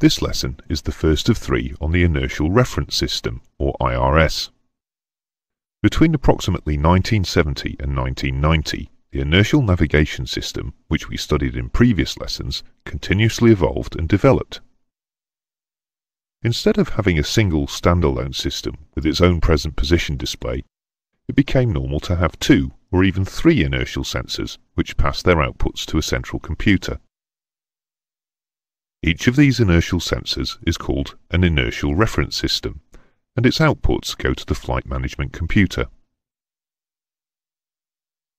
This lesson is the first of three on the Inertial Reference System, or IRS. Between approximately 1970 and 1990, the inertial navigation system, which we studied in previous lessons, continuously evolved and developed. Instead of having a single standalone system with its own present position display, it became normal to have two or even three inertial sensors which pass their outputs to a central computer. Each of these inertial sensors is called an inertial reference system, and its outputs go to the flight management computer.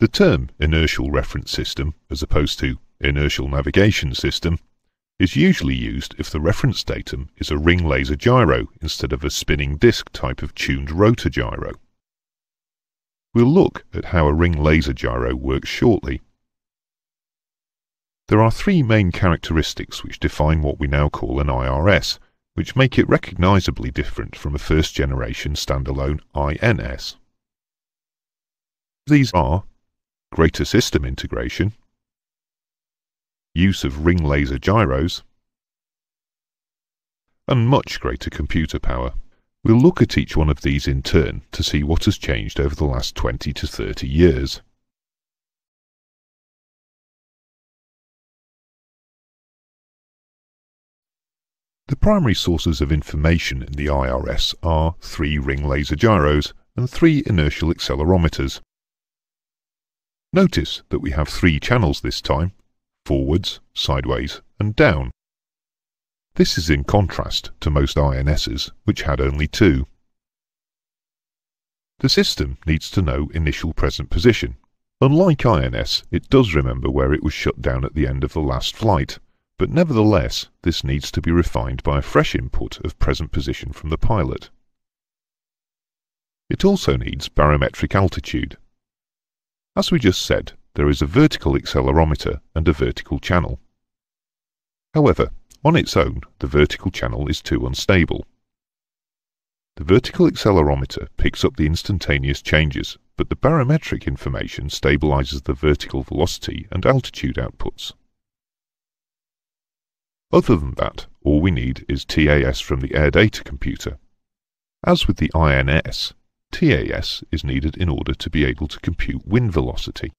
The term inertial reference system, as opposed to inertial navigation system, is usually used if the reference datum is a ring laser gyro instead of a spinning disk type of tuned rotor gyro. We'll look at how a ring laser gyro works shortly. There are three main characteristics which define what we now call an IRS, which make it recognizably different from a first-generation standalone INS. These are greater system integration, use of ring laser gyros, and much greater computer power. We'll look at each one of these in turn to see what has changed over the last 20 to 30 years. The primary sources of information in the IRS are three ring laser gyros and three inertial accelerometers. Notice that we have three channels this time, forwards, sideways and down. This is in contrast to most INSs, which had only two. The system needs to know initial present position. Unlike INS, it does remember where it was shut down at the end of the last flight, but nevertheless this needs to be refined by a fresh input of present position from the pilot. It also needs barometric altitude. As we just said, there is a vertical accelerometer and a vertical channel. However, on its own, the vertical channel is too unstable. The vertical accelerometer picks up the instantaneous changes, but the barometric information stabilizes the vertical velocity and altitude outputs. Other than that, all we need is TAS from the air data computer. As with the INS, TAS is needed in order to be able to compute wind velocity.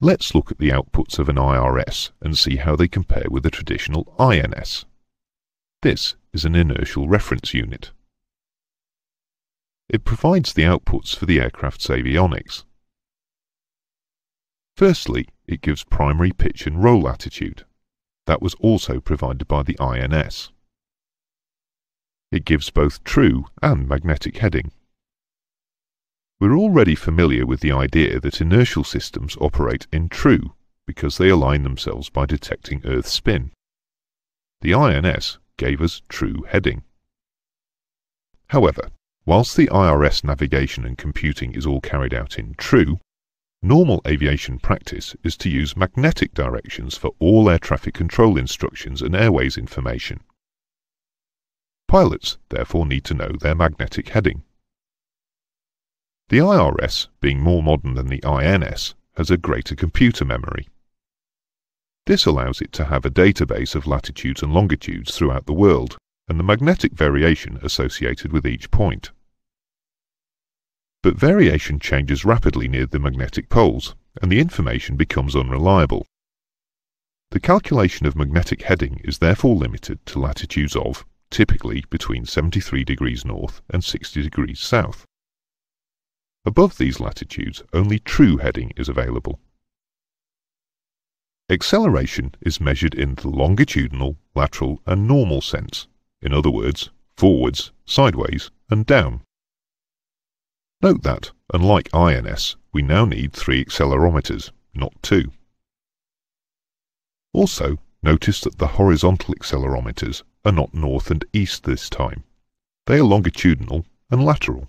Let's look at the outputs of an IRS and see how they compare with a traditional INS. This is an inertial reference unit. It provides the outputs for the aircraft's avionics. Firstly, it gives primary pitch and roll attitude. That was also provided by the INS. It gives both true and magnetic heading. We're already familiar with the idea that inertial systems operate in true because they align themselves by detecting Earth's spin. The INS gave us true heading. However, whilst the IRS navigation and computing is all carried out in true, Normal aviation practice is to use magnetic directions for all air traffic control instructions and airways information. Pilots therefore need to know their magnetic heading. The IRS, being more modern than the INS, has a greater computer memory. This allows it to have a database of latitudes and longitudes throughout the world, and the magnetic variation associated with each point but variation changes rapidly near the magnetic poles, and the information becomes unreliable. The calculation of magnetic heading is therefore limited to latitudes of, typically between 73 degrees north and 60 degrees south. Above these latitudes, only true heading is available. Acceleration is measured in the longitudinal, lateral and normal sense, in other words, forwards, sideways and down. Note that, unlike INS, we now need three accelerometers, not two. Also, notice that the horizontal accelerometers are not north and east this time. They are longitudinal and lateral.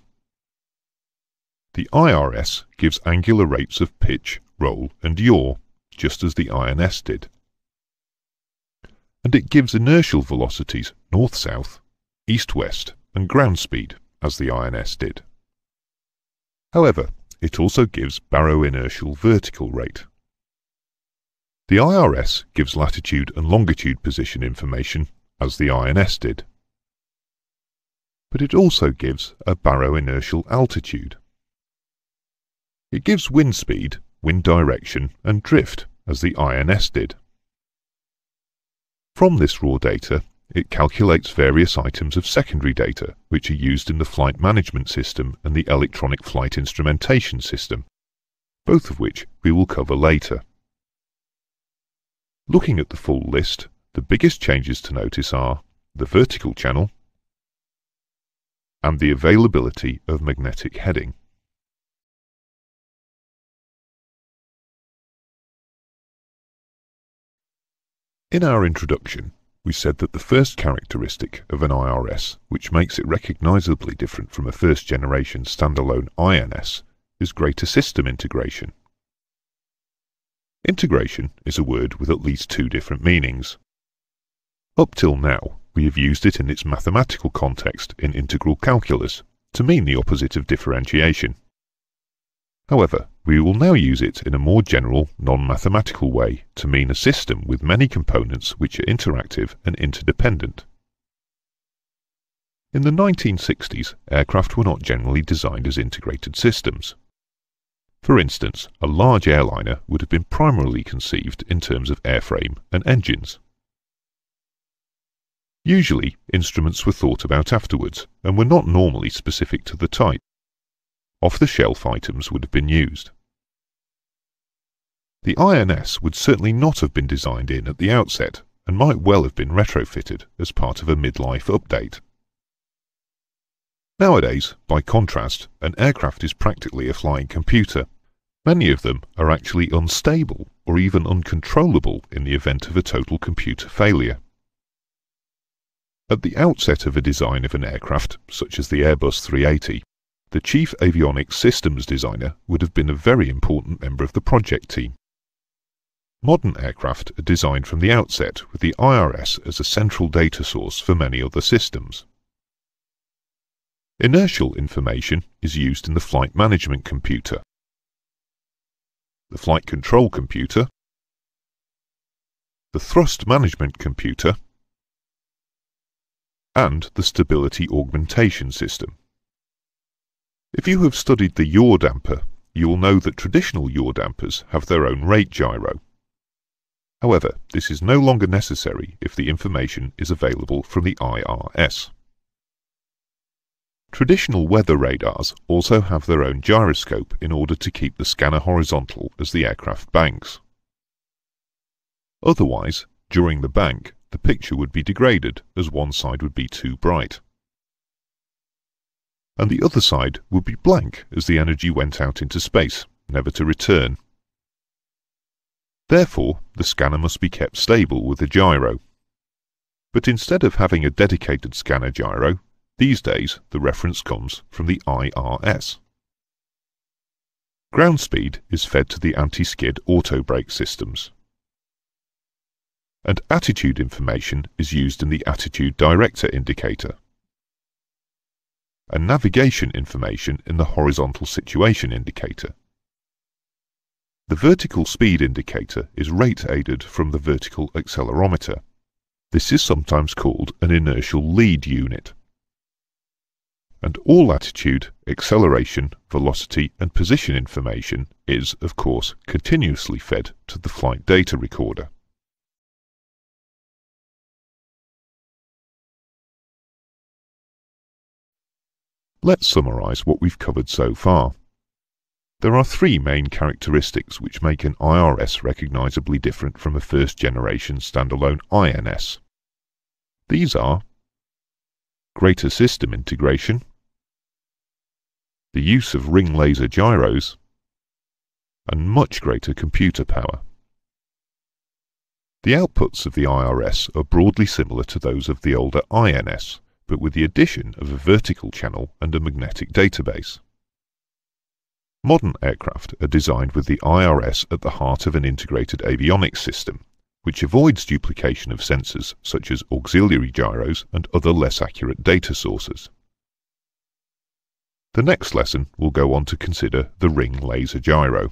The IRS gives angular rates of pitch, roll and yaw, just as the INS did. And it gives inertial velocities north-south, east-west and ground speed, as the INS did. However, it also gives baroinertial vertical rate. The IRS gives latitude and longitude position information as the INS did. But it also gives a baroinertial altitude. It gives wind speed, wind direction and drift as the INS did. From this raw data, it calculates various items of secondary data which are used in the flight management system and the electronic flight instrumentation system, both of which we will cover later. Looking at the full list, the biggest changes to notice are the vertical channel and the availability of magnetic heading. In our introduction, we said that the first characteristic of an IRS, which makes it recognizably different from a first-generation standalone INS, is greater system integration. Integration is a word with at least two different meanings. Up till now, we have used it in its mathematical context in integral calculus to mean the opposite of differentiation. However, we will now use it in a more general, non-mathematical way to mean a system with many components which are interactive and interdependent. In the 1960s, aircraft were not generally designed as integrated systems. For instance, a large airliner would have been primarily conceived in terms of airframe and engines. Usually, instruments were thought about afterwards and were not normally specific to the type. Off-the-shelf items would have been used. The INS would certainly not have been designed in at the outset and might well have been retrofitted as part of a midlife update. Nowadays, by contrast, an aircraft is practically a flying computer. Many of them are actually unstable or even uncontrollable in the event of a total computer failure. At the outset of a design of an aircraft, such as the Airbus 380, the chief avionics systems designer would have been a very important member of the project team. Modern aircraft are designed from the outset with the IRS as a central data source for many other systems. Inertial information is used in the flight management computer, the flight control computer, the thrust management computer, and the stability augmentation system. If you have studied the yaw damper, you will know that traditional yaw dampers have their own rate gyro. However, this is no longer necessary if the information is available from the IRS. Traditional weather radars also have their own gyroscope in order to keep the scanner horizontal as the aircraft banks. Otherwise, during the bank, the picture would be degraded as one side would be too bright. And the other side would be blank as the energy went out into space, never to return. Therefore, the scanner must be kept stable with a gyro. But instead of having a dedicated scanner gyro, these days, the reference comes from the IRS. Ground speed is fed to the anti-skid auto brake systems. And attitude information is used in the attitude director indicator. And navigation information in the horizontal situation indicator. The vertical speed indicator is rate aided from the vertical accelerometer. This is sometimes called an inertial lead unit and all attitude, acceleration, velocity and position information is, of course, continuously fed to the flight data recorder. Let's summarize what we've covered so far. There are three main characteristics which make an IRS recognizably different from a first-generation standalone INS. These are greater system integration, the use of ring laser gyros, and much greater computer power. The outputs of the IRS are broadly similar to those of the older INS, but with the addition of a vertical channel and a magnetic database. Modern aircraft are designed with the IRS at the heart of an integrated avionics system, which avoids duplication of sensors such as auxiliary gyros and other less accurate data sources. The next lesson will go on to consider the ring laser gyro.